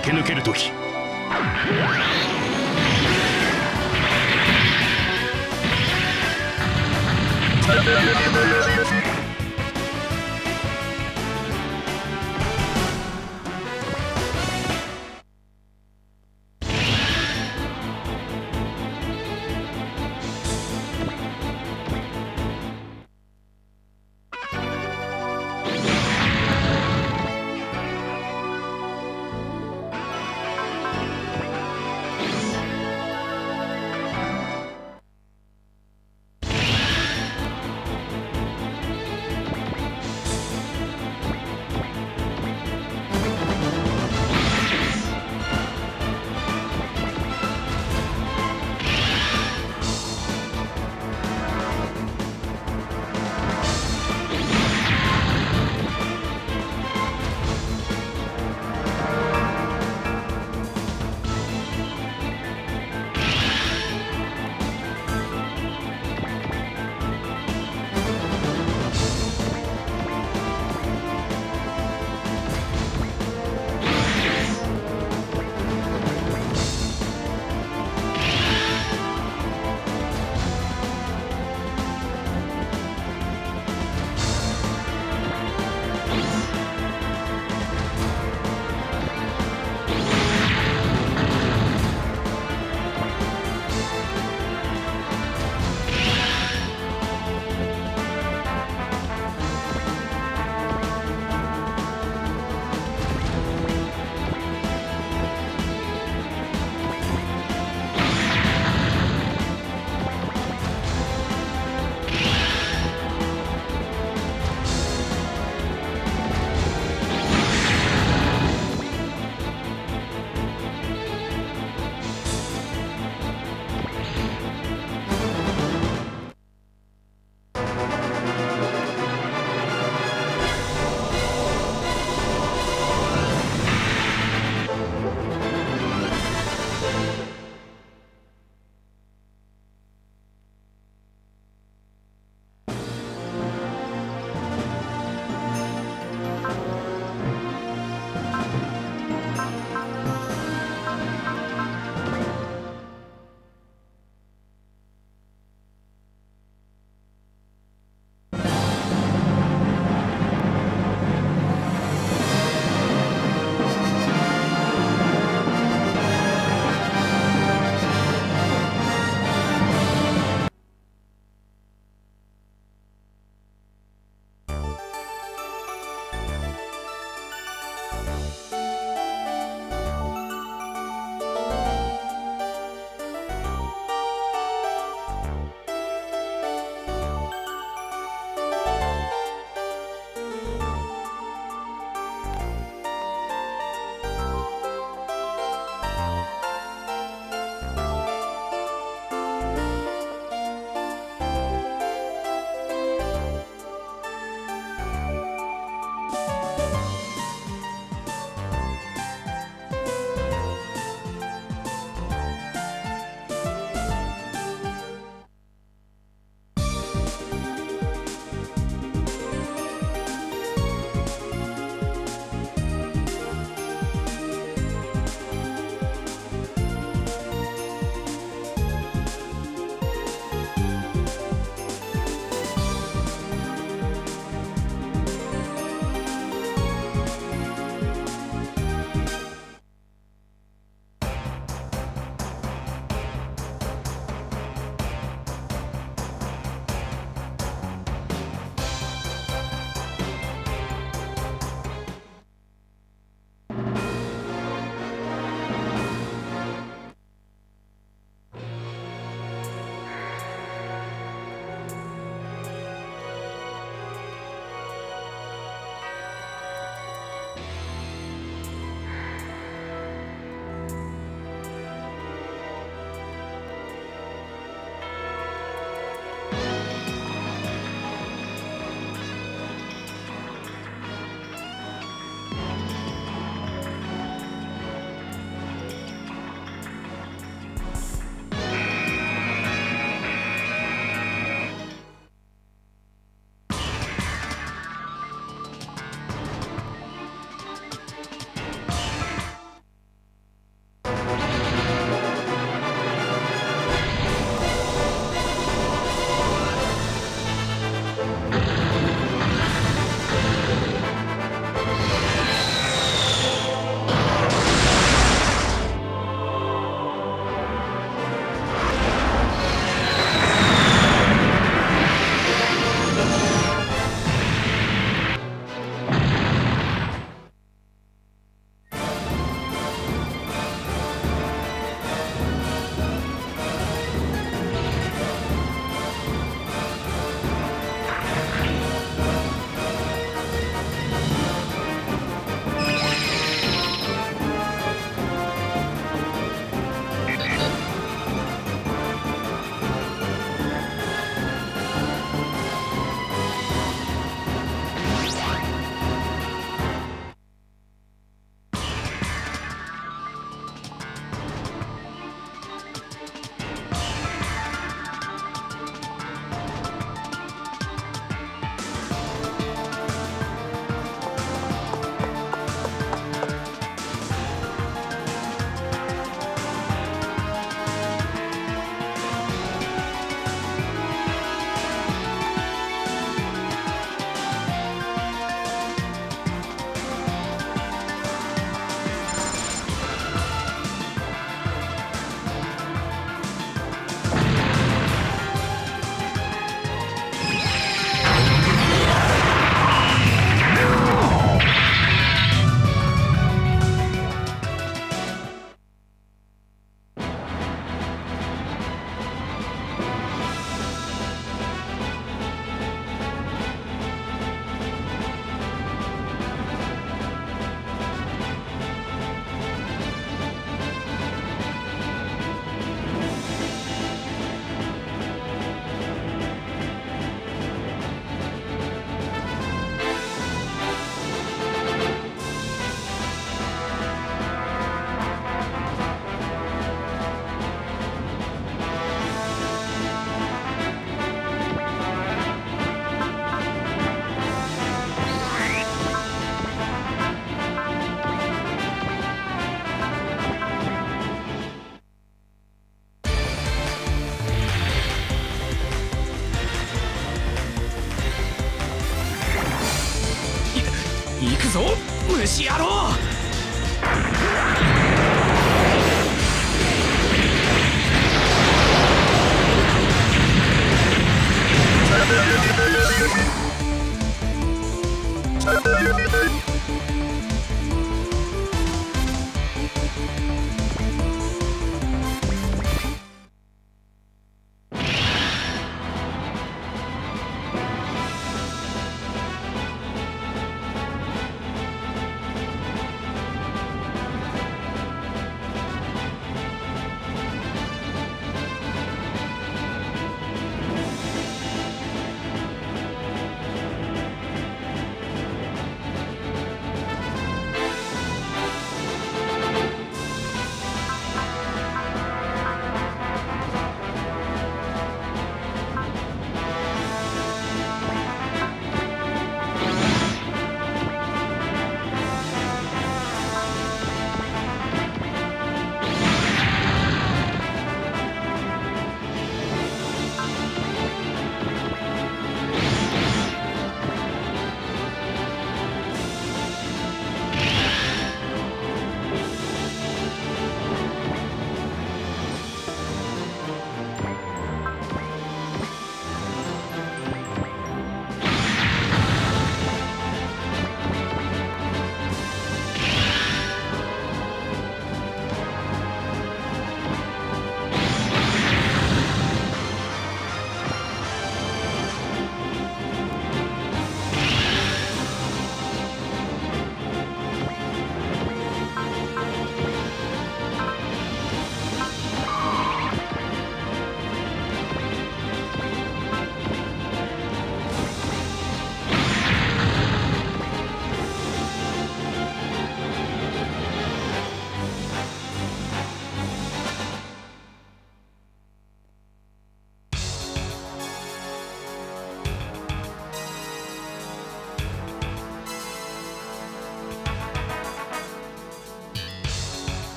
コア駆け抜ける時。